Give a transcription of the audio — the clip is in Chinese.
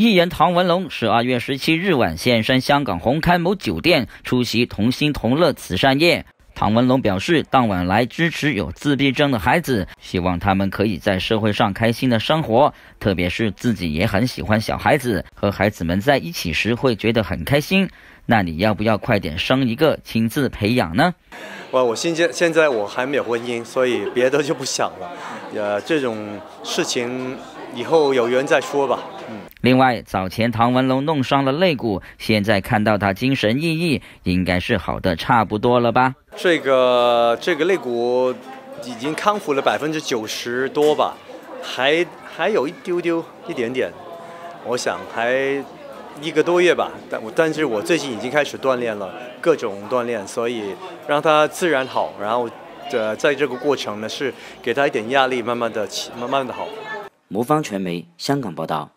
艺人唐文龙十二月十七日晚现身香港红磡某酒店出席同心同乐慈善夜。唐文龙表示，当晚来支持有自闭症的孩子，希望他们可以在社会上开心的生活，特别是自己也很喜欢小孩子，和孩子们在一起时会觉得很开心。那你要不要快点生一个，亲自培养呢？我我现在现在我还没有婚姻，所以别的就不想了。呃，这种事情。以后有缘再说吧。嗯。另外，早前唐文龙弄伤了肋骨，现在看到他精神奕奕，应该是好的差不多了吧？这个这个肋骨已经康复了百分之九十多吧，还还有一丢丢一点点，我想还一个多月吧。但我但是我最近已经开始锻炼了，各种锻炼，所以让他自然好。然后，呃，在这个过程呢，是给他一点压力，慢慢的起，慢慢的好。魔方传媒香港报道。